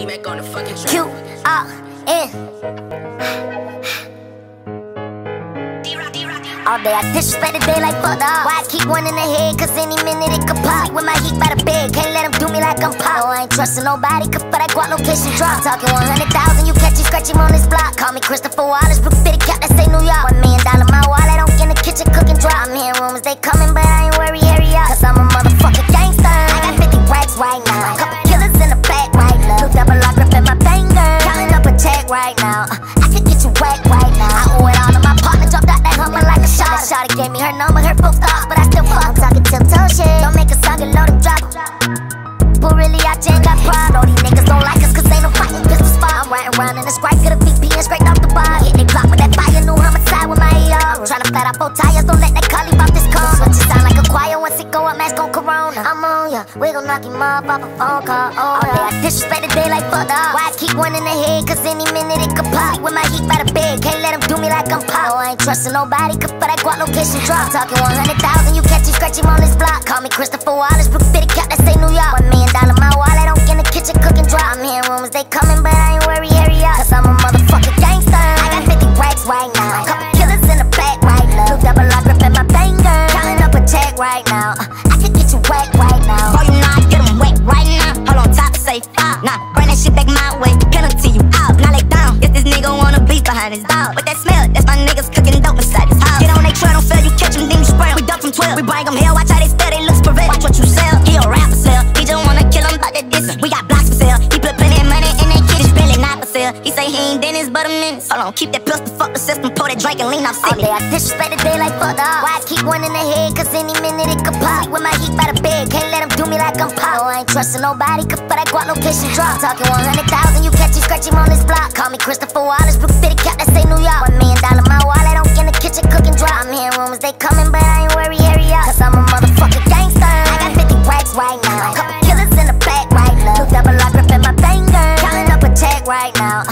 D-Mac on the fucking track. Q R N. All day I disrespect the day like fuck dog. Why I keep one in the head? Cause any minute it could pop. With my heat by the bed, can't let him do me like I'm pop. No, I ain't trusting nobody, cause for that guap location drop. Talking 100,000, you catch him, scratch him on this block. Call me Christopher Wallace, Brook Fitty Cat, that say New York. But I got pride. All these niggas don't like us cause ain't no fighting pistol spot. I'm riding around in a sprite, get a VP and straight off the bar. Hit they clock with that fire, new homicide with my ER. Tryna flat out four tires, don't let that collie pop this car. Switch it sound like a choir once it go up, mask on corona. I'm on ya, we gon' knock him off off a phone call. Oh, yeah. I disrespect the day like fuck dog. Why I keep one in the head, cause any minute it could pop. With my heat by the bed, can't let him do me like I'm pop. No, I ain't trusting nobody, cause for that guap location drop. Talking 100,000, you catch him, scratch him on this block. Call me Christopher Wallace, Brook now. I can get you wet right now. Boy, you know I get 'em wet right now. Hold on top, say five. Nah, bring that shit back my way. Penalty, you out. Now lay down. Yes, this nigga wanna beef behind his dog. But that smell, that's my niggas cooking dope inside his house. Get on they trail, don't fail. You catch catch 'em, then you spray. We duck from 12. We bring 'em here, watch how they stare. They look for real. Watch what you sell. He a rapper sell. He just wanna kill 'em about that distance. We got blocks for sale. He put plenty of money in that kid. It's really not for sale. He say he ain't Dennis, but a menace. Hold on, keep that pistol, fuck the system. Pour that drink and lean off All city. day I disrespect the day like fuck dog. Why I keep one in the head? Cause any minute it like I'm pop. No, I ain't trusting nobody, but I got location drop. Talking 100,000, you catch you scratching on this block. Call me Christopher Wallace, Brook City Cap, that's say New York. One million dollar my wallet, I'm in the kitchen cooking drop. I'm hearing rumors, they coming, but I ain't worried, hurry up. Cause I'm a motherfucking gangster. I got 50 racks right now. Couple killers in the back right now. Two double R grip in my finger. Counting up a check right now.